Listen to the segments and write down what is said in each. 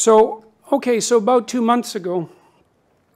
So, okay, so about two months ago,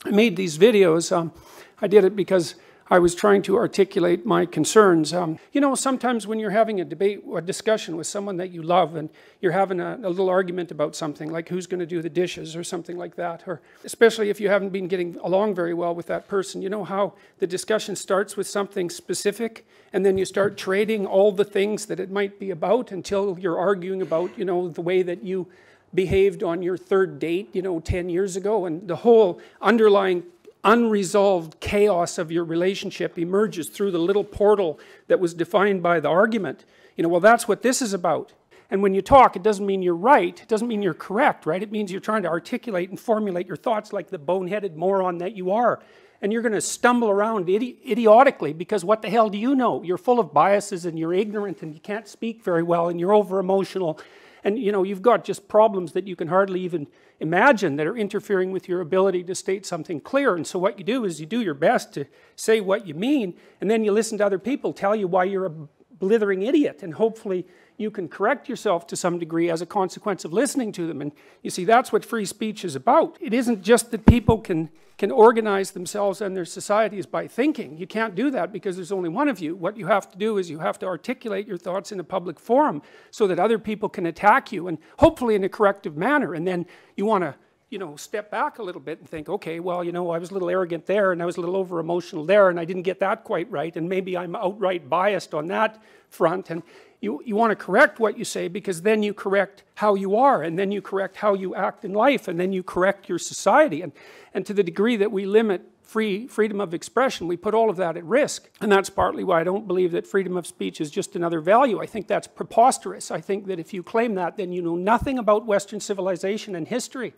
I made these videos. Um, I did it because I was trying to articulate my concerns. Um, you know, sometimes when you're having a debate or discussion with someone that you love and you're having a, a little argument about something, like who's going to do the dishes or something like that, or especially if you haven't been getting along very well with that person, you know how the discussion starts with something specific and then you start trading all the things that it might be about until you're arguing about, you know, the way that you behaved on your third date, you know, 10 years ago, and the whole underlying unresolved chaos of your relationship emerges through the little portal that was defined by the argument. You know, well, that's what this is about. And when you talk, it doesn't mean you're right. It doesn't mean you're correct, right? It means you're trying to articulate and formulate your thoughts like the boneheaded moron that you are. And you're going to stumble around idi idiotically because what the hell do you know? You're full of biases and you're ignorant and you can't speak very well and you're over emotional and you know, you've got just problems that you can hardly even imagine that are interfering with your ability to state something clear. And so what you do is you do your best to say what you mean, and then you listen to other people tell you why you're a blithering idiot, and hopefully you can correct yourself to some degree as a consequence of listening to them. And you see, that's what free speech is about. It isn't just that people can, can organize themselves and their societies by thinking. You can't do that because there's only one of you. What you have to do is you have to articulate your thoughts in a public forum so that other people can attack you and hopefully in a corrective manner. And then you want to you know, step back a little bit and think, okay, well, you know, I was a little arrogant there and I was a little over emotional there and I didn't get that quite right and maybe I'm outright biased on that front. And you, you want to correct what you say because then you correct how you are and then you correct how you act in life and then you correct your society. And, and to the degree that we limit free freedom of expression, we put all of that at risk. And that's partly why I don't believe that freedom of speech is just another value. I think that's preposterous. I think that if you claim that, then you know nothing about Western civilization and history.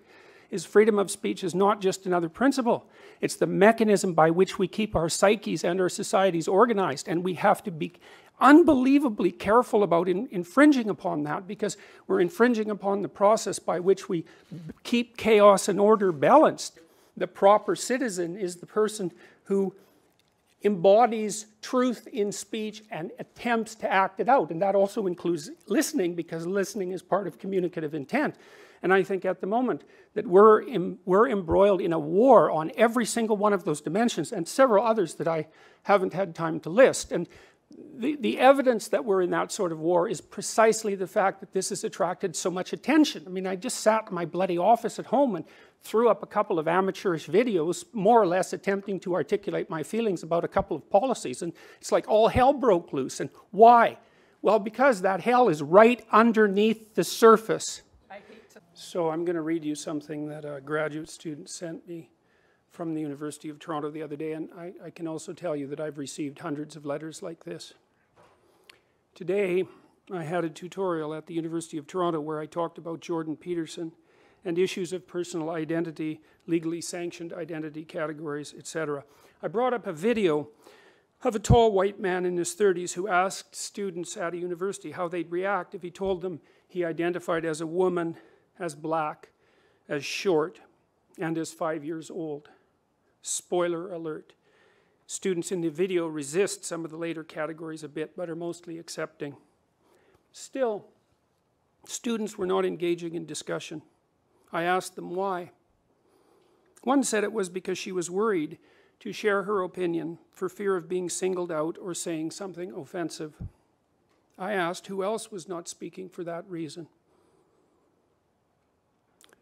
Is freedom of speech is not just another principle. It's the mechanism by which we keep our psyches and our societies organized, and we have to be unbelievably careful about in, infringing upon that because we're infringing upon the process by which we keep chaos and order balanced. The proper citizen is the person who embodies truth in speech and attempts to act it out. And that also includes listening because listening is part of communicative intent. And I think at the moment that we're, we're embroiled in a war on every single one of those dimensions and several others that I haven't had time to list. And the, the evidence that we're in that sort of war is precisely the fact that this has attracted so much attention. I mean, I just sat in my bloody office at home and threw up a couple of amateurish videos, more or less attempting to articulate my feelings about a couple of policies. And it's like all hell broke loose. And why? Well, because that hell is right underneath the surface. So I'm going to read you something that a graduate student sent me from the University of Toronto the other day, and I, I, can also tell you that I've received hundreds of letters like this. Today, I had a tutorial at the University of Toronto where I talked about Jordan Peterson and issues of personal identity, legally sanctioned identity categories, etc. I brought up a video of a tall white man in his 30s who asked students at a university how they'd react if he told them he identified as a woman, as black, as short, and as five years old. Spoiler alert. Students in the video resist some of the later categories a bit, but are mostly accepting. Still, students were not engaging in discussion. I asked them why. One said it was because she was worried to share her opinion for fear of being singled out or saying something offensive. I asked who else was not speaking for that reason.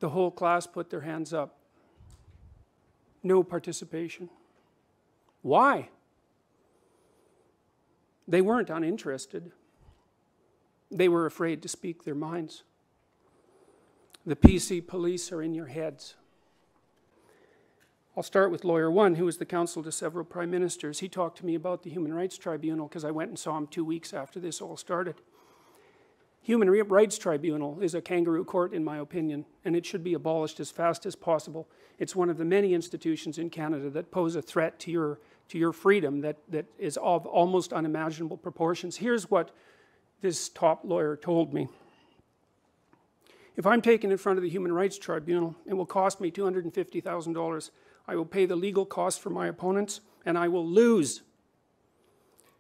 The whole class put their hands up no participation. Why? They weren't uninterested. They were afraid to speak their minds. The PC police are in your heads. I'll start with lawyer one, who was the counsel to several prime ministers. He talked to me about the Human Rights Tribunal because I went and saw him two weeks after this all started. Human Rights Tribunal is a kangaroo court, in my opinion, and it should be abolished as fast as possible. It's one of the many institutions in Canada that pose a threat to your, to your freedom that, that is of almost unimaginable proportions. Here's what this top lawyer told me. If I'm taken in front of the Human Rights Tribunal, it will cost me $250,000. I will pay the legal costs for my opponents, and I will lose.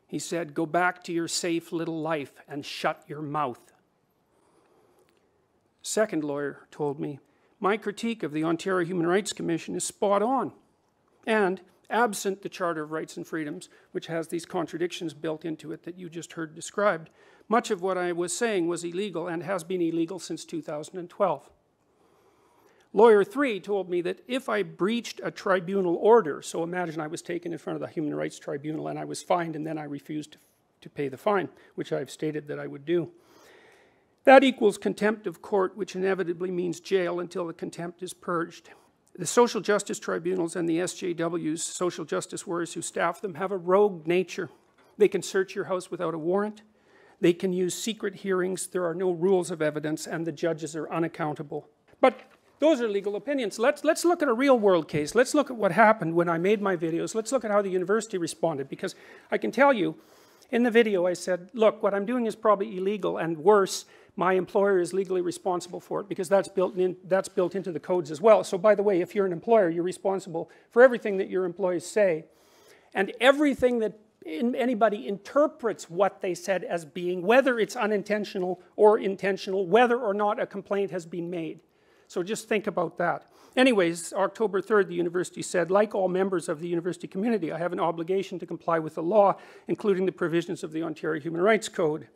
He said, Go back to your safe little life and shut your mouth. Second lawyer told me, my critique of the Ontario Human Rights Commission is spot on. And absent the Charter of Rights and Freedoms, which has these contradictions built into it that you just heard described, much of what I was saying was illegal and has been illegal since 2012. Lawyer 3 told me that if I breached a tribunal order, so imagine I was taken in front of the Human Rights Tribunal and I was fined and then I refused to, to pay the fine, which I've stated that I would do. That equals contempt of court, which inevitably means jail until the contempt is purged. The social justice tribunals and the SJWs, social justice warriors who staff them, have a rogue nature. They can search your house without a warrant. They can use secret hearings. There are no rules of evidence, and the judges are unaccountable. But those are legal opinions. Let's, let's look at a real world case. Let's look at what happened when I made my videos. Let's look at how the university responded, because I can tell you, in the video I said, look, what I'm doing is probably illegal, and worse, my employer is legally responsible for it, because that's built, in, that's built into the codes as well. So by the way, if you're an employer, you're responsible for everything that your employees say, and everything that anybody interprets what they said as being, whether it's unintentional or intentional, whether or not a complaint has been made. So just think about that. Anyways, October 3rd, the university said, like all members of the university community, I have an obligation to comply with the law, including the provisions of the Ontario Human Rights Code.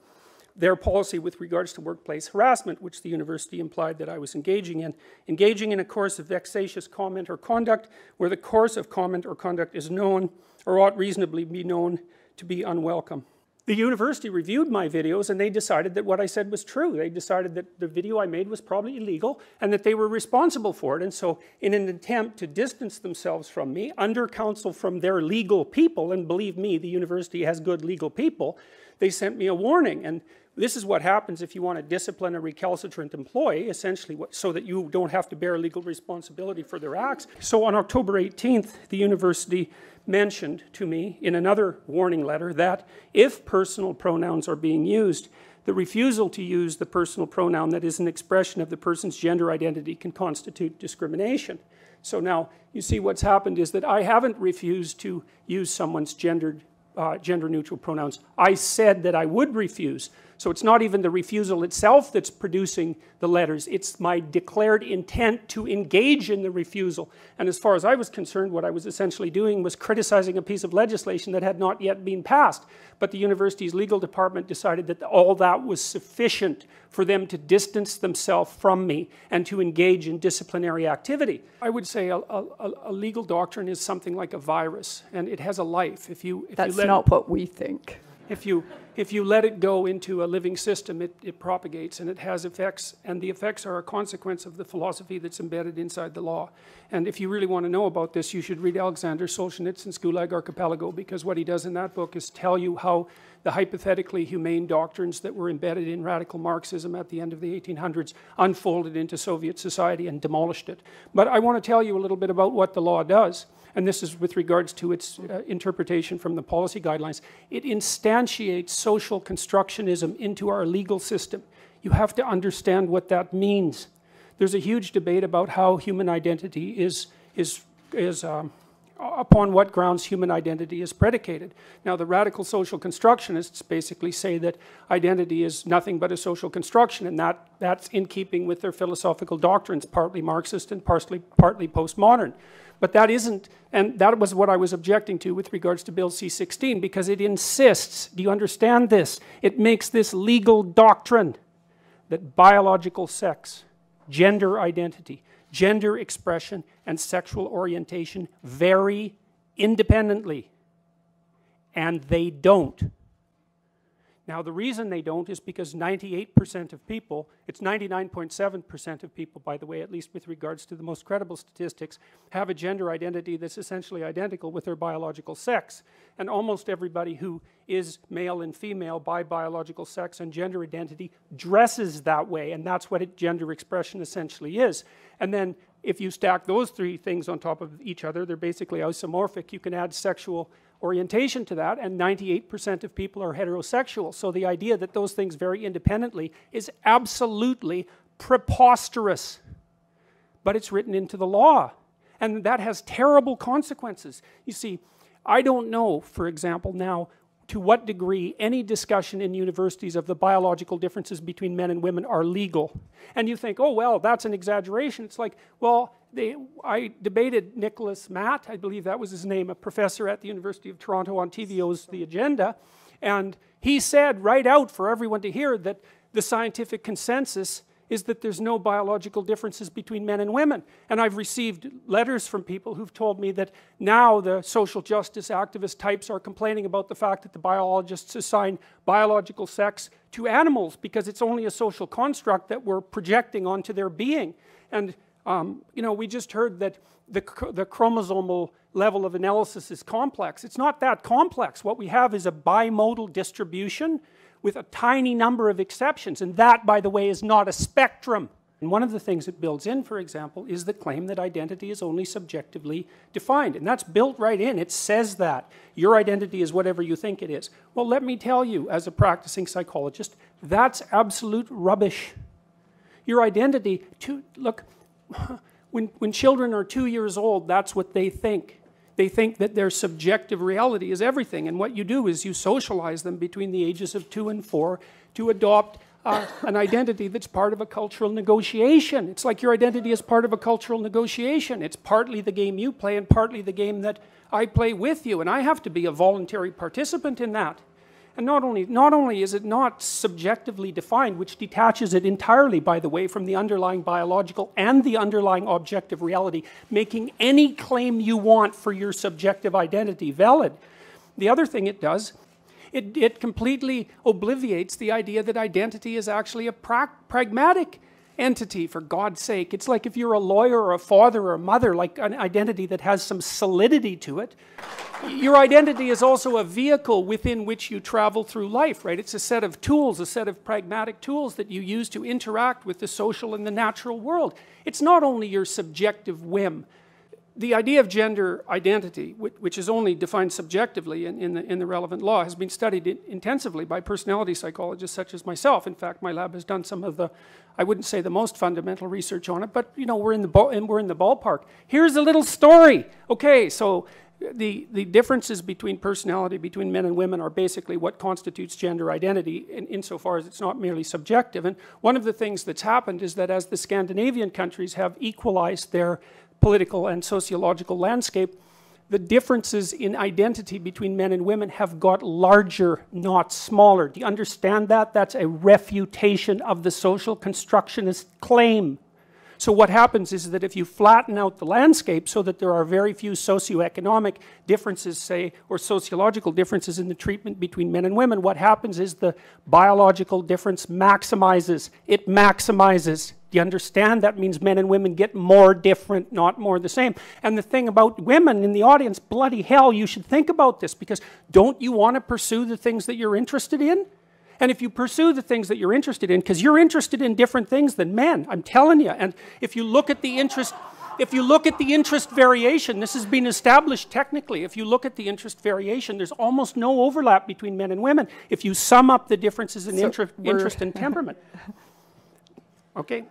Their policy with regards to workplace harassment, which the university implied that I was engaging in, engaging in a course of vexatious comment or conduct where the course of comment or conduct is known or ought reasonably be known to be unwelcome. The university reviewed my videos and they decided that what I said was true. They decided that the video I made was probably illegal and that they were responsible for it. And so, in an attempt to distance themselves from me, under counsel from their legal people, and believe me, the university has good legal people, they sent me a warning. And this is what happens if you want to discipline a recalcitrant employee, essentially, so that you don't have to bear legal responsibility for their acts. So on October 18th, the university mentioned to me in another warning letter that if personal pronouns are being used, the refusal to use the personal pronoun that is an expression of the person's gender identity can constitute discrimination. So now you see what's happened is that I haven't refused to use someone's gendered, uh, gender neutral pronouns. I said that I would refuse. So it's not even the refusal itself that's producing the letters, it's my declared intent to engage in the refusal. And as far as I was concerned, what I was essentially doing was criticizing a piece of legislation that had not yet been passed. But the university's legal department decided that all that was sufficient for them to distance themselves from me and to engage in disciplinary activity. I would say a, a, a legal doctrine is something like a virus, and it has a life. If you, if That's you not what we think. If you, if you let it go into a living system, it, it propagates and it has effects, and the effects are a consequence of the philosophy that's embedded inside the law. And if you really want to know about this, you should read Alexander Solzhenitsyn's Gulag Archipelago, because what he does in that book is tell you how the hypothetically humane doctrines that were embedded in radical Marxism at the end of the 1800s unfolded into Soviet society and demolished it. But I want to tell you a little bit about what the law does and this is with regards to its uh, interpretation from the policy guidelines, it instantiates social constructionism into our legal system. You have to understand what that means. There's a huge debate about how human identity is, is, is um, upon what grounds human identity is predicated. Now, the radical social constructionists basically say that identity is nothing but a social construction, and that, that's in keeping with their philosophical doctrines, partly Marxist and partly, partly postmodern. But that isn't, and that was what I was objecting to with regards to Bill C 16, because it insists, do you understand this? It makes this legal doctrine that biological sex, gender identity, gender expression, and sexual orientation vary independently. And they don't. Now, the reason they don't is because 98% of people, it's 99.7% of people, by the way, at least with regards to the most credible statistics, have a gender identity that's essentially identical with their biological sex. And almost everybody who is male and female by biological sex and gender identity dresses that way, and that's what gender expression essentially is. And then if you stack those three things on top of each other, they're basically isomorphic. You can add sexual orientation to that, and 98% of people are heterosexual. So the idea that those things vary independently is absolutely preposterous. But it's written into the law, and that has terrible consequences. You see, I don't know, for example, now to what degree any discussion in universities of the biological differences between men and women are legal. And you think, oh, well, that's an exaggeration. It's like, well, they, I debated Nicholas Matte, I believe that was his name, a professor at the University of Toronto on TVO's The Agenda, and he said right out for everyone to hear that the scientific consensus is that there's no biological differences between men and women. And I've received letters from people who've told me that now the social justice activist types are complaining about the fact that the biologists assign biological sex to animals because it's only a social construct that we're projecting onto their being. And, um, you know, we just heard that the, the chromosomal level of analysis is complex. It's not that complex. What we have is a bimodal distribution with a tiny number of exceptions. And that, by the way, is not a spectrum. And one of the things it builds in, for example, is the claim that identity is only subjectively defined. And that's built right in. It says that. Your identity is whatever you think it is. Well, let me tell you, as a practicing psychologist, that's absolute rubbish. Your identity, to, look, when, when children are two years old, that's what they think they think that their subjective reality is everything. And what you do is you socialize them between the ages of two and four to adopt uh, an identity that's part of a cultural negotiation. It's like your identity is part of a cultural negotiation. It's partly the game you play and partly the game that I play with you. And I have to be a voluntary participant in that. And not only, not only is it not subjectively defined, which detaches it entirely, by the way, from the underlying biological and the underlying objective reality, making any claim you want for your subjective identity valid. The other thing it does, it, it completely obliviates the idea that identity is actually a pra pragmatic entity, for God's sake. It's like if you're a lawyer or a father or a mother, like an identity that has some solidity to it. Your identity is also a vehicle within which you travel through life, right? It's a set of tools, a set of pragmatic tools that you use to interact with the social and the natural world. It's not only your subjective whim the idea of gender identity, which is only defined subjectively in, in, the, in the relevant law, has been studied intensively by personality psychologists such as myself. In fact, my lab has done some of the, I wouldn't say the most fundamental research on it, but you know, we're in the, we're in the ballpark. Here's a little story. Okay, so the, the differences between personality between men and women are basically what constitutes gender identity in, insofar as it's not merely subjective. And one of the things that's happened is that as the Scandinavian countries have equalized their political and sociological landscape, the differences in identity between men and women have got larger, not smaller. Do you understand that? That's a refutation of the social constructionist claim. So what happens is that if you flatten out the landscape so that there are very few socioeconomic differences, say, or sociological differences in the treatment between men and women, what happens is the biological difference maximizes. It maximizes. Do you understand? That means men and women get more different, not more the same. And the thing about women in the audience, bloody hell, you should think about this because don't you want to pursue the things that you're interested in? And if you pursue the things that you're interested in, because you're interested in different things than men, I'm telling you. And if you look at the interest, if you look at the interest variation, this has been established technically. If you look at the interest variation, there's almost no overlap between men and women if you sum up the differences in so interest, interest and temperament. Okay?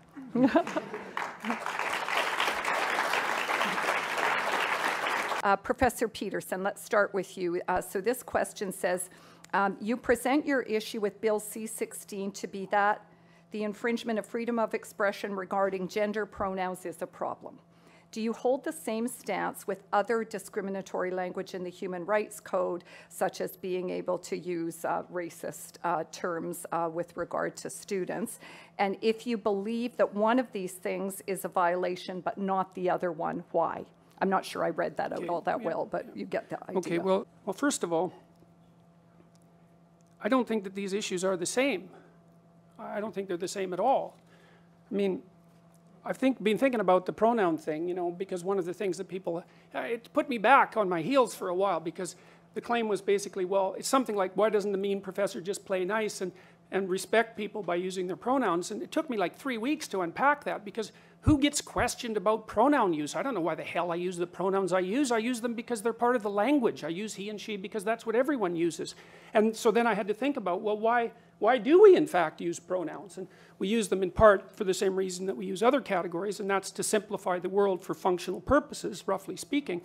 Uh, Professor Peterson, let's start with you. Uh, so this question says, um, you present your issue with Bill C-16 to be that the infringement of freedom of expression regarding gender pronouns is a problem. Do you hold the same stance with other discriminatory language in the Human Rights Code, such as being able to use uh, racist uh, terms uh, with regard to students? And if you believe that one of these things is a violation but not the other one, why? I'm not sure I read that out okay, all that yeah, well, but you get the idea. Okay, well, well, first of all, I don't think that these issues are the same. I don't think they're the same at all. I mean, I've think, been thinking about the pronoun thing, you know, because one of the things that people, it put me back on my heels for a while because the claim was basically, well, it's something like, why doesn't the mean professor just play nice and, and respect people by using their pronouns? And it took me like three weeks to unpack that because who gets questioned about pronoun use? I don't know why the hell I use the pronouns I use. I use them because they're part of the language. I use he and she because that's what everyone uses. And so then I had to think about, well, why, why do we in fact use pronouns? And we use them in part for the same reason that we use other categories, and that's to simplify the world for functional purposes, roughly speaking.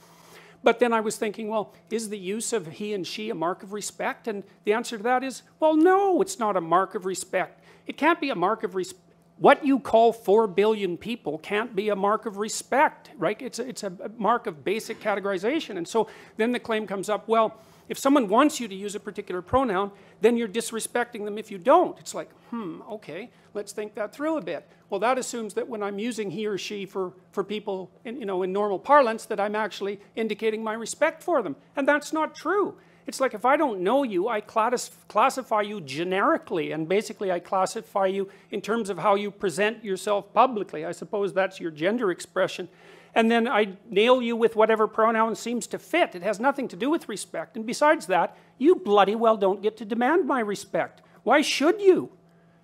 But then I was thinking, well, is the use of he and she a mark of respect? And the answer to that is, well, no, it's not a mark of respect. It can't be a mark of respect. What you call 4 billion people can't be a mark of respect, right? It's a, it's a mark of basic categorization. And so then the claim comes up, well, if someone wants you to use a particular pronoun, then you're disrespecting them if you don't. It's like, hmm, okay, let's think that through a bit. Well, that assumes that when I'm using he or she for, for people in, you know, in normal parlance, that I'm actually indicating my respect for them. And that's not true. It's like if I don't know you, I class classify you generically, and basically I classify you in terms of how you present yourself publicly. I suppose that's your gender expression and then I nail you with whatever pronoun seems to fit. It has nothing to do with respect. And besides that, you bloody well don't get to demand my respect. Why should you?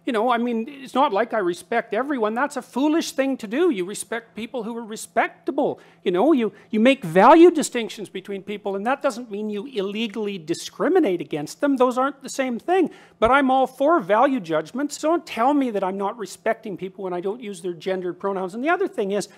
You know, I mean, it's not like I respect everyone. That's a foolish thing to do. You respect people who are respectable. You know, you, you make value distinctions between people, and that doesn't mean you illegally discriminate against them. Those aren't the same thing. But I'm all for value judgments. Don't tell me that I'm not respecting people when I don't use their gendered pronouns. And the other thing is,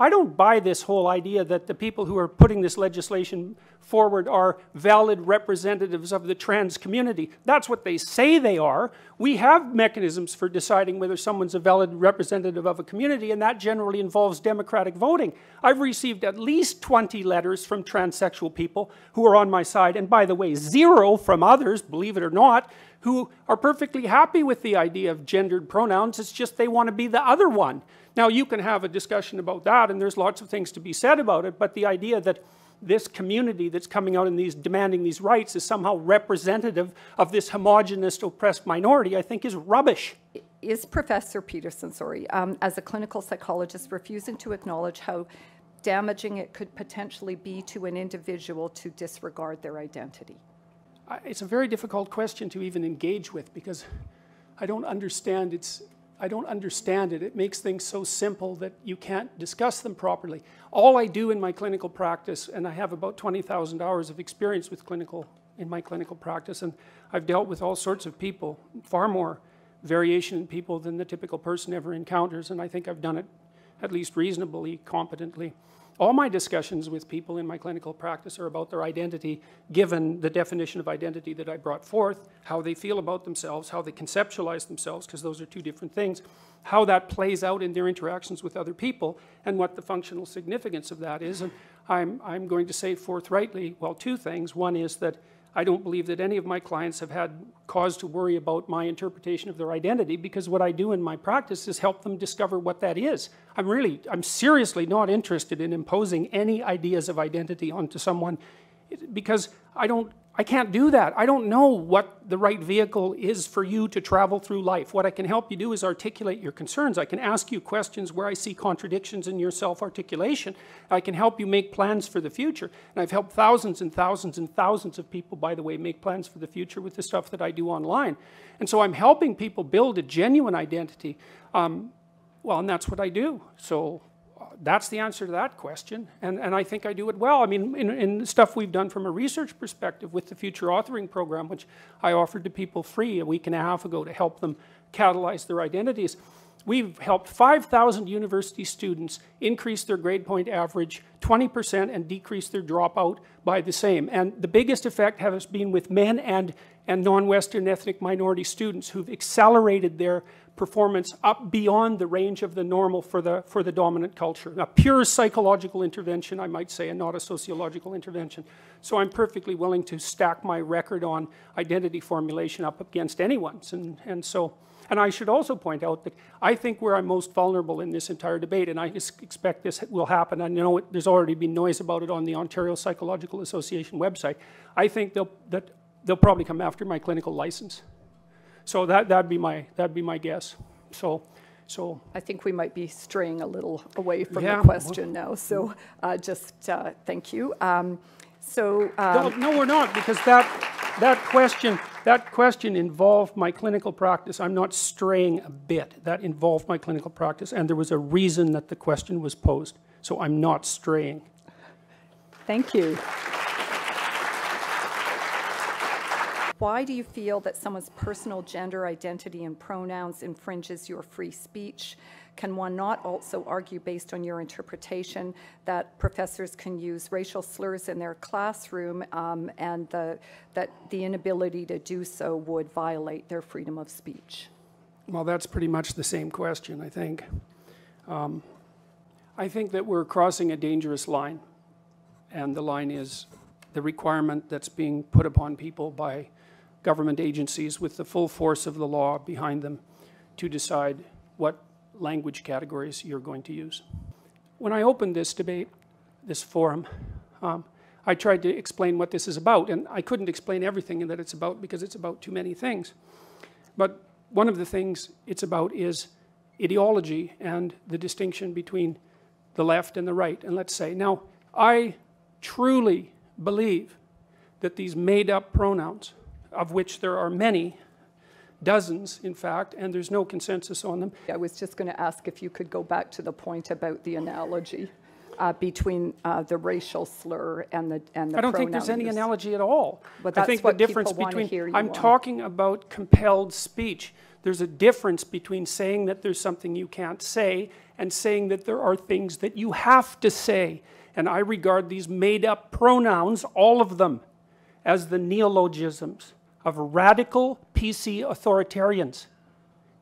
I don't buy this whole idea that the people who are putting this legislation forward are valid representatives of the trans community. That's what they say they are. We have mechanisms for deciding whether someone's a valid representative of a community, and that generally involves democratic voting. I've received at least 20 letters from transsexual people who are on my side, and by the way, zero from others, believe it or not, who are perfectly happy with the idea of gendered pronouns. It's just they want to be the other one. Now, you can have a discussion about that, and there's lots of things to be said about it, but the idea that this community that's coming out and these demanding these rights is somehow representative of this homogenous oppressed minority, I think is rubbish. Is Professor Peterson, sorry, um, as a clinical psychologist, refusing to acknowledge how damaging it could potentially be to an individual to disregard their identity? It's a very difficult question to even engage with because I don't understand its I don't understand it. It makes things so simple that you can't discuss them properly. All I do in my clinical practice, and I have about 20,000 hours of experience with clinical in my clinical practice, and I've dealt with all sorts of people, far more variation in people than the typical person ever encounters, and I think I've done it at least reasonably competently. All my discussions with people in my clinical practice are about their identity, given the definition of identity that I brought forth, how they feel about themselves, how they conceptualize themselves, because those are two different things, how that plays out in their interactions with other people, and what the functional significance of that is. And I'm, I'm going to say forthrightly, well, two things. One is that I don't believe that any of my clients have had cause to worry about my interpretation of their identity because what I do in my practice is help them discover what that is. I'm really, I'm seriously not interested in imposing any ideas of identity onto someone because I don't I can't do that. I don't know what the right vehicle is for you to travel through life. What I can help you do is articulate your concerns. I can ask you questions where I see contradictions in your self articulation. I can help you make plans for the future. And I've helped thousands and thousands and thousands of people, by the way, make plans for the future with the stuff that I do online. And so I'm helping people build a genuine identity. Um, well, and that's what I do. So that's the answer to that question, and, and I think I do it well. I mean, in, in stuff we've done from a research perspective with the Future Authoring Program, which I offered to people free a week and a half ago to help them catalyze their identities, we've helped 5,000 university students increase their grade point average 20% and decrease their dropout by the same. And the biggest effect has been with men and, and non-Western ethnic minority students who've accelerated their performance up beyond the range of the normal for the, for the dominant culture. A pure psychological intervention, I might say, and not a sociological intervention. So I'm perfectly willing to stack my record on identity formulation up against anyone's. And, and so, and I should also point out that I think where I'm most vulnerable in this entire debate, and I expect this will happen, and you know there's already been noise about it on the Ontario Psychological Association website, I think they'll, that they'll probably come after my clinical license. So that, that'd, be my, that'd be my guess. So, so. I think we might be straying a little away from Yeah. the question now, so uh, just uh, thank you. Um, So, No, um, no, we're not, because that, that question, that question involved my clinical practice. I'm not straying a bit. That involved my clinical practice, and there was a reason that the question was posed. So I'm not straying. thank you. Why do you feel that someone's personal gender identity and pronouns infringes your free speech? can one not also argue, based on your interpretation, that professors can use racial slurs in their classroom um, and the, that the inability to do so would violate their freedom of speech? Well, that's pretty much the same question, I think. Um, I think that we're crossing a dangerous line, and the line is the requirement that's being put upon people by government agencies with the full force of the law behind them to decide what language categories you're going to use. When I opened this debate, this forum, um, I tried to explain what this is about, and I couldn't explain everything that it's about because it's about too many things. But one of the things it's about is ideology and the distinction between the left and the right. And let's say, now, I truly believe that these made up pronouns, of which there are many, dozens in fact, and there's no consensus on them. I was just going to ask if you could go back to the point about the analogy uh, between uh, the racial slur and the and the I don't think there's any use. analogy at all. But I that's think what the difference between hear you I'm on. talking about compelled speech. There's a difference between saying that there's something you can't say and saying that there are things that you have to say. And I regard these made up pronouns, all of them, as the neologisms of radical PC authoritarians.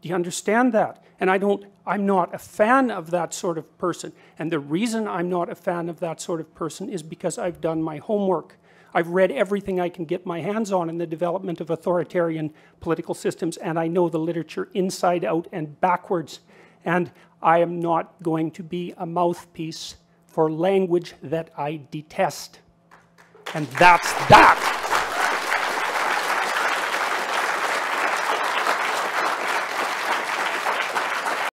Do you understand that? And I don't, I'm not a fan of that sort of person. And the reason I'm not a fan of that sort of person is because I've done my homework. I've read everything I can get my hands on in the development of authoritarian political systems, and I know the literature inside out and backwards. And I am not going to be a mouthpiece for language that I detest. And that's that.